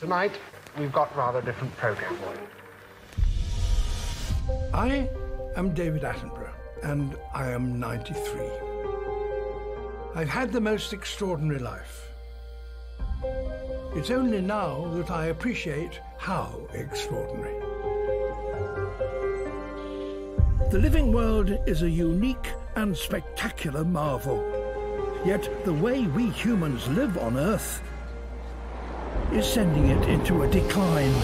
Tonight, we've got rather different programme for you. I am David Attenborough, and I am 93. I've had the most extraordinary life. It's only now that I appreciate how extraordinary. The living world is a unique and spectacular marvel. Yet the way we humans live on Earth is sending it into a decline.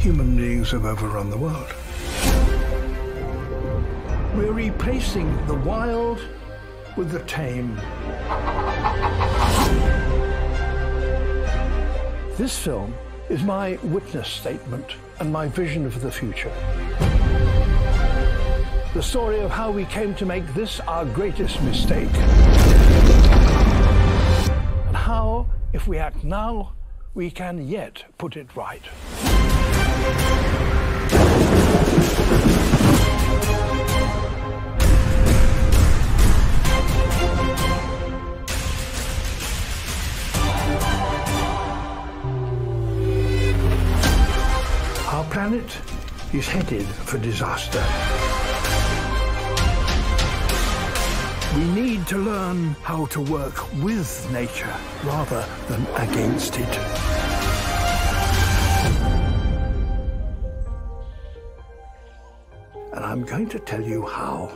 Human beings have overrun the world. We're replacing the wild with the tame. This film is my witness statement and my vision of the future. The story of how we came to make this our greatest mistake. If we act now, we can yet put it right. Our planet is headed for disaster. We need to learn how to work with nature rather than against it. And I'm going to tell you how.